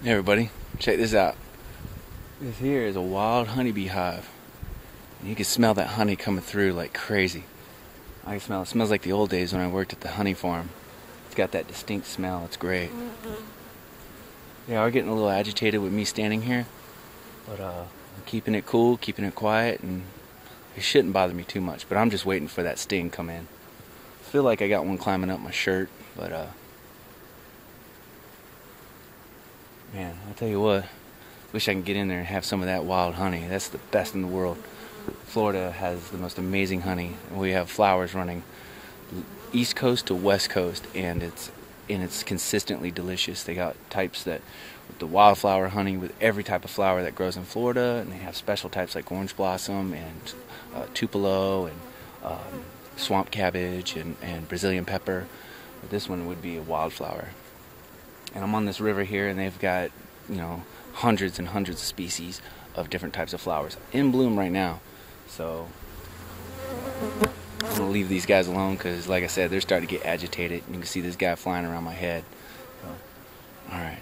Hey everybody, check this out. This here is a wild honeybee hive. And you can smell that honey coming through like crazy. I can smell it. it smells like the old days when I worked at the honey farm. It's got that distinct smell. It's great. They are getting a little agitated with me standing here, but uh, I'm keeping it cool, keeping it quiet, and it shouldn't bother me too much. But I'm just waiting for that sting to come in. I feel like I got one climbing up my shirt, but uh, Man, I'll tell you what. Wish I could get in there and have some of that wild honey. That's the best in the world. Florida has the most amazing honey. We have flowers running east coast to west coast, and it's and it's consistently delicious. They got types that with the wildflower honey with every type of flower that grows in Florida, and they have special types like orange blossom and uh, tupelo and um, swamp cabbage and, and Brazilian pepper. But this one would be a wildflower and I'm on this river here, and they've got you know hundreds and hundreds of species of different types of flowers in bloom right now. So I'm gonna leave these guys alone because, like I said, they're starting to get agitated. You can see this guy flying around my head. So, all right.